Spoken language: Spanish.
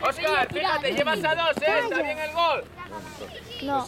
Oscar. Fíjate, llevas a dos, ¿eh? Está bien el gol. No.